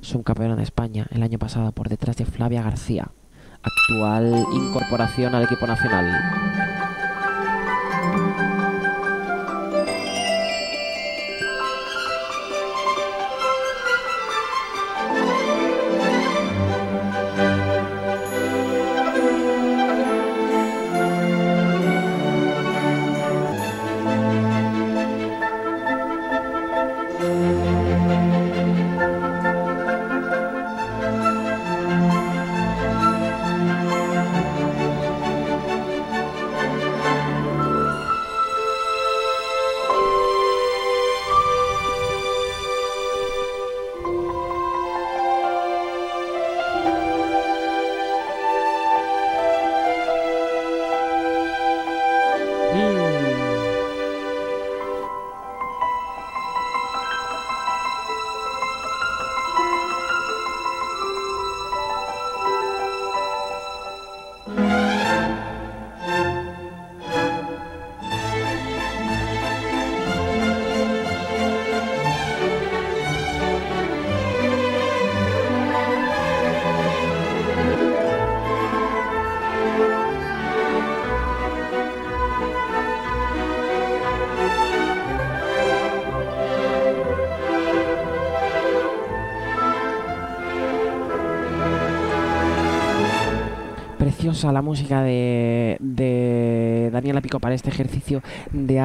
subcampeona de España el año pasado por detrás de Flavia García, actual incorporación al equipo nacional. Preciosa la música de, de Daniela Pico para este ejercicio de